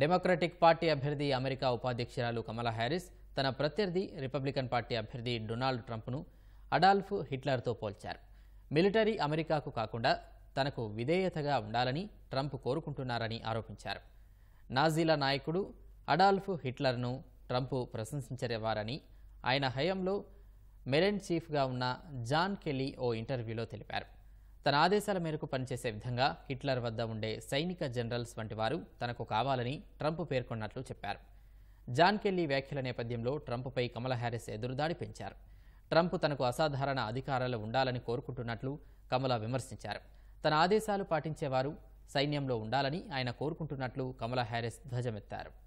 Democratic party అభ్యర్థి America ఉపాధ్యక్షురాలు Kamala Harris తన ప్రత్యర్థి రిపబ్లికన్ పార్టీ అభ్యర్థి డొనాల్డ్ ట్రంప్ను అడాల్ఫ్ హిట్లర్తో పోల్చారు. మిలిటరీ అమెరికాకు కాకుండా తనకు విధేయతగా ఉండాలని ట్రంప్ కోరుకుంటున్నారని ఆరోపించారు. నాజీల నాయకుడు అడాల్ఫ్ హిట్లర్ను ట్రంప్ ప్రశంసించేవారని ఆయన హయంలో మెరెన్ చీఫ్గా ఉన్న జాన్ కెలీ ఓ ఇంటర్వ్యూలో తెలిపారు. తన ఆదేశాల మేరకు పనిచేసే విధంగా హిట్లర్ వద్ద ఉండే సైనిక జనరల్స్ వంటి వారు తనకు కావాలని ట్రంప్ పేర్కొన్నట్లు చెప్పారు. జాన్ కెల్లీ వ్యాఖ్యల నేపథ్యంలో ట్రంప్పై కమలా హ్యారిస్ ఎదురుదాడి పెంచారు. ట్రంప్ తనకు అసాధారణ అధికారాలు ఉండాలని కోరుకుంటున్నట్లు కమలా విమర్శించారు. తన ఆదేశాలు పాటించేవారు సైన్యంలో ఉండాలని ఆయన కోరుకుంటున్నట్లు కమలా హ్యారిస్ ధ్వజమెత్తారు.